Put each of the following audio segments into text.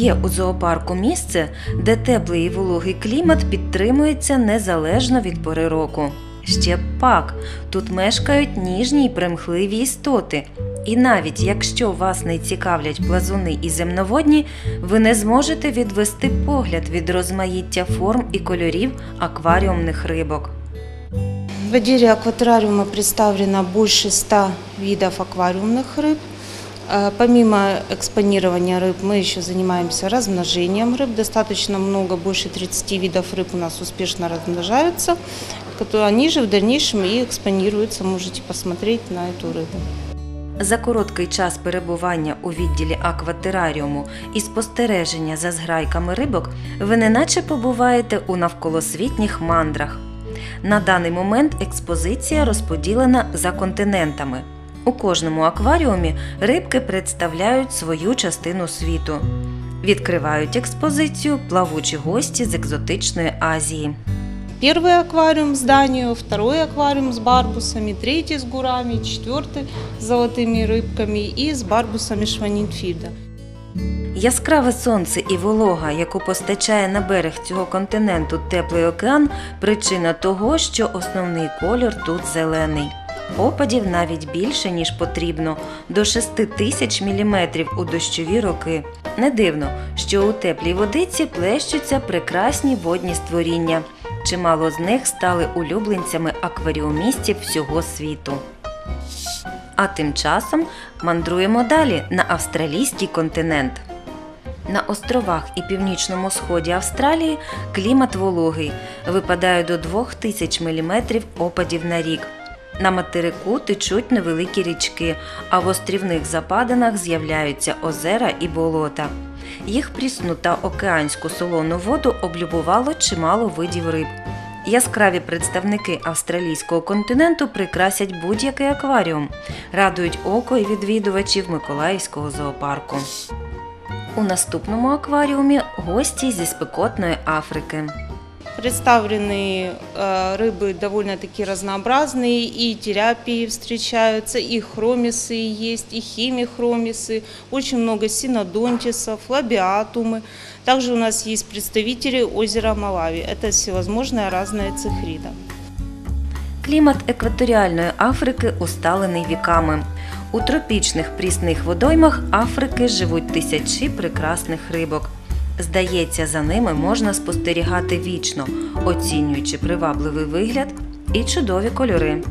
Є у зоопарку місце, де теплий і вологий клімат підтримується незалежно від пори року. Ще б пак, тут мешкають ніжні й примхливі істоти. І навіть якщо вас не цікавлять плазуни і земноводні, ви не зможете відвести погляд від розмаїття форм і кольорів акваріумних рибок. В отделе акваториума представлено больше 100 видов аквариумных рыб. Э, Помимо экспонирования рыб, мы еще занимаемся размножением рыб. Достаточно много, больше 30 видов рыб у нас успешно размножаются. которые- Они же в дальнейшем и экспонируются. Можете посмотреть на эту рыбу. За короткий час перебування у відділі акватераріуму і спостереження за зграйками рибок ви неначе побуваєте у навколосвітніх мандрах. На даний момент експозиція розподілена за континентами. У кожному акваріумі рибки представляють свою частину світу. Відкривають експозицію плавучі гості з екзотичної Азії. Первый аквариум с Данию, второй аквариум с барбусами, третий с гурами, четвертый с золотыми рыбками и с барбусами шванинфида. Яскраве сонце і волога, яку постачає на берег цього континенту теплий океан, причина того, що основний колір тут зелений. Опадів навіть більше, ніж потрібно до 6 тисяч міліметрів у дощові роки. Не дивно, що у теплій водиці плещуться прекрасні водні створіння. Чимало з них стали улюбленцями акваріумістів всього світу. А тим часом мандруємо далі на австралійський континент. На островах і північному сході Австралії клімат вологий, випадає до 2000 мм опадів на рік. На материку течуть невеликі річки, а в острівних западинах з'являються озера і болота. Їх прісну та океанську солону воду облюбувало чимало видів риб. Яскраві представники австралійського континенту прикрасять будь-який акваріум, радують око і відвідувачів Миколаївського зоопарку. У наступному акваріумі гості зі спекотної Африки. Представлены э, рыбы довольно-таки разнообразные, и терапии встречаются, и хромисы есть, и химихромисы, очень много синодонтисов, лабиатумы. Также у нас есть представители озера Малави, это всевозможная разная цихрида. Клімат екваторіальної Африки усталений віками. У тропічних прісних водоймах Африки живуть тисячі прекрасних рибок. Здається, за ними можна спостерігати вічно, оцінюючи привабливий вигляд і чудові кольори.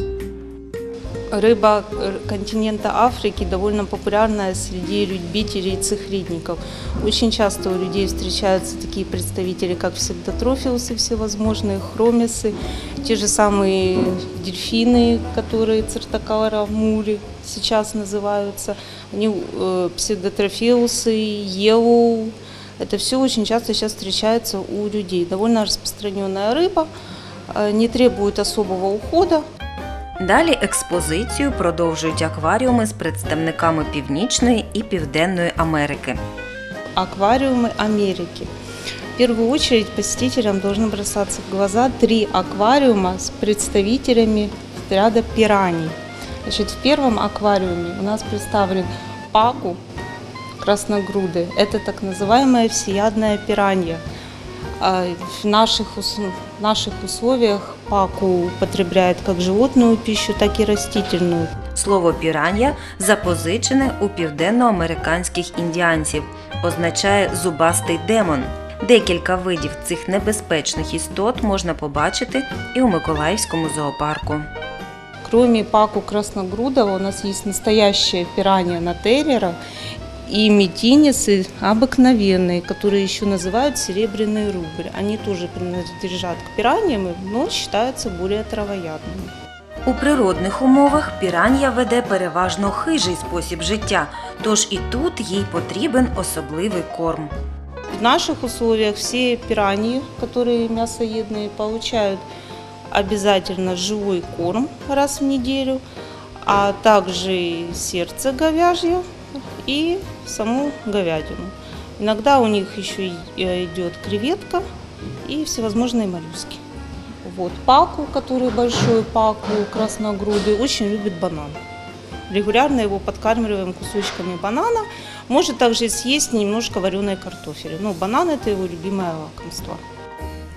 Рыба э, континента Африки довольно популярная среди любителей цихридников. Очень часто у людей встречаются такие представители, как псевдотрофиусы всевозможные, хромисы, те же самые дельфины, которые циртокара мури сейчас называются, они э, псевдотрофеусы, елоу. Это все очень часто сейчас встречается у людей. Довольно распространенная рыба, э, не требует особого ухода, Далі експозицію продовжують акваріуми з представниками Північної і Південної Америки. аквариумы Америки. В первую очередь посетителям должны бросаться в глаза три аквариума с представителями ряда пираний. Значит, в первом аквариуме у нас представлен паку красногрудый. Это так называемая всеядная пиранья. А В наших, ус- в наших условиях паку употребляют как животную пищу, так и растительную. Слово піран'я запозичене у південноамериканських індіанців, означає зубастий демон. Декілька видів цих небезпечних істот можна побачити і у Миколаївському зоопарку. Кроме паку красногрудого, у нас есть настоящая пиранья на террера и метиницы обыкновенные, которые еще называют серебряный рубль. Они тоже принадлежат к пираньям, но считаются более травоядными. У природних умовах піран'я веде переважно хижий спосіб життя, тож і тут їй потрібен особливий корм. В наших условиях все пираньи, которые мясоедные, получают обязательно живой корм раз в неделю, а также сердце говяжье и саму говядину. Иногда у них еще э, идет креветка и всевозможные моллюски. Вот паку, который большой, паку красногрудый, очень любит банан. Регулярно его подкармливаем кусочками банана. Может также съесть немножко вареной картофели. Но ну, банан – это его любимое лакомство.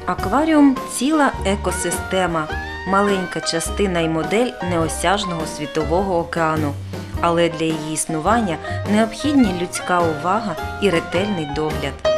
Акваріум ціла екосистема, маленька частина і модель неосяжного світового океану але для її існування необхідні людська увага і ретельний догляд.